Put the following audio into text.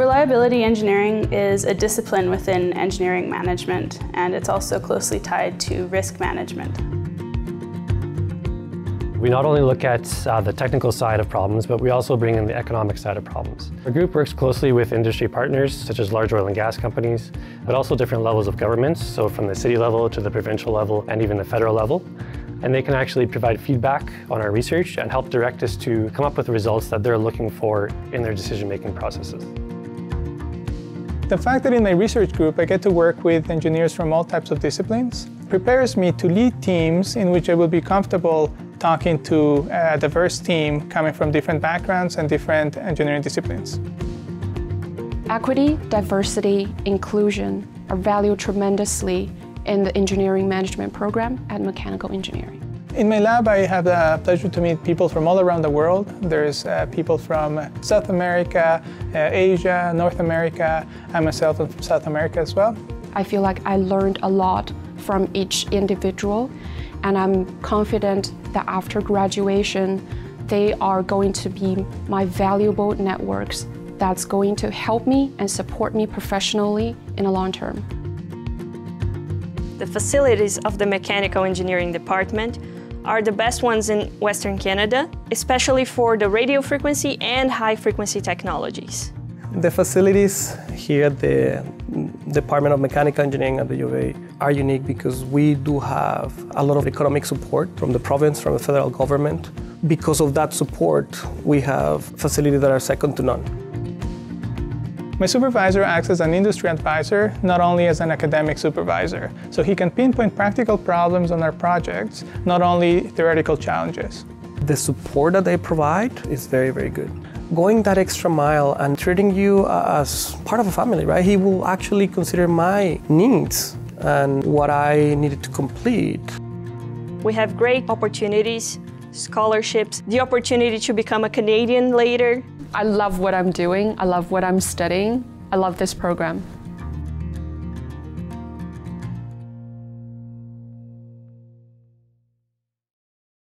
Reliability engineering is a discipline within engineering management, and it's also closely tied to risk management. We not only look at uh, the technical side of problems, but we also bring in the economic side of problems. Our group works closely with industry partners, such as large oil and gas companies, but also different levels of governments, so from the city level to the provincial level and even the federal level. And they can actually provide feedback on our research and help direct us to come up with the results that they're looking for in their decision-making processes. The fact that in my research group I get to work with engineers from all types of disciplines prepares me to lead teams in which I will be comfortable talking to a diverse team coming from different backgrounds and different engineering disciplines. Equity, diversity, inclusion are valued tremendously in the engineering management program at Mechanical Engineering. In my lab, I have the pleasure to meet people from all around the world. There's uh, people from South America, uh, Asia, North America, and myself am from South America as well. I feel like I learned a lot from each individual, and I'm confident that after graduation, they are going to be my valuable networks that's going to help me and support me professionally in the long term. The facilities of the Mechanical Engineering Department are the best ones in Western Canada, especially for the radio frequency and high frequency technologies. The facilities here at the Department of Mechanical Engineering at the U of A are unique because we do have a lot of economic support from the province, from the federal government. Because of that support, we have facilities that are second to none. My supervisor acts as an industry advisor, not only as an academic supervisor, so he can pinpoint practical problems on our projects, not only theoretical challenges. The support that they provide is very, very good. Going that extra mile and treating you as part of a family, right? He will actually consider my needs and what I needed to complete. We have great opportunities, scholarships, the opportunity to become a Canadian later, I love what I'm doing. I love what I'm studying. I love this program.